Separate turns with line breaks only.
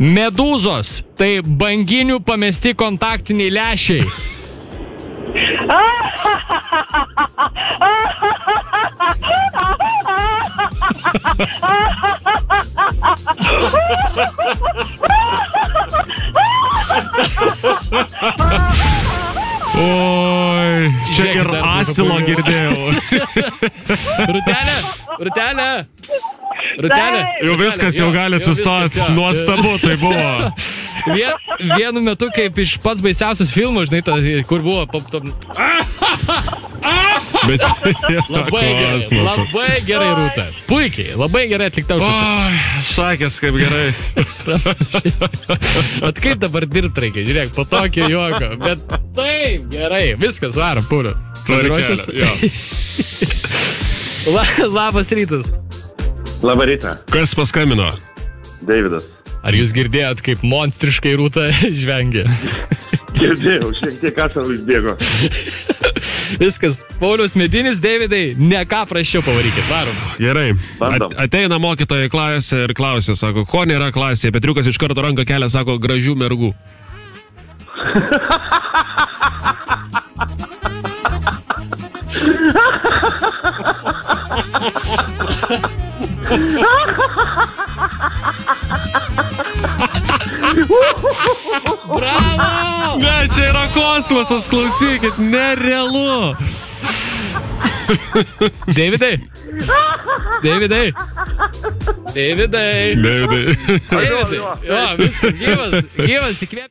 Medūzos. Tai banginių pamesti kontaktiniai lešiai.
Oi, čia
Žiūrėkit,
ir
dar būtų
asilo
pagalvojau.
girdėjau.
Rutelė, rutelė. Rutelė.
Jau viskas, jau gali atsistoti. Nuostabu tai buvo.
Vien, vienu metu, kaip iš pats baisiausias filmas, žinai, ta, kur buvo. Pop, top,
Bet
labai gerai. Labai gerai, Rūta. Puikiai, labai gerai atlikta užduotis.
Oi, sakęs kaip gerai.
At kaip dabar dirbti reikia, žiūrėk, po tokio juoko. Bet taip, gerai, viskas, varom, pūliu. Pasiruošęs? Labas rytas.
Labą rytą,
Kas paskambino?
Davidas.
Ar jūs girdėjot, kaip monstriškai Rūta žvengia?
Girdėjau, šiek tiek ašarų išbėgo.
Viskas, Paulius Medinis, Davidai, ne ką prašiau pavarykit, varom.
Gerai.
Bandom.
At, ateina mokytoja į klasę ir klausia, sako, ko nėra klasėje. Petriukas iš karto ranką kelia, sako, gražių mergų.
Bravo!
Ne, čia yra kosmosas, klausykit, nerealu.
Davidai. Davidai. Davidai.
Davidai.
Davidai. Jo, viskas, gyvas, gyvas, įkvėp.